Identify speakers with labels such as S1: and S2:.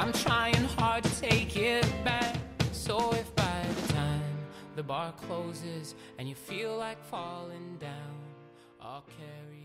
S1: I'm trying hard to take it back. So if by the time the bar closes and you feel like falling down, I'll carry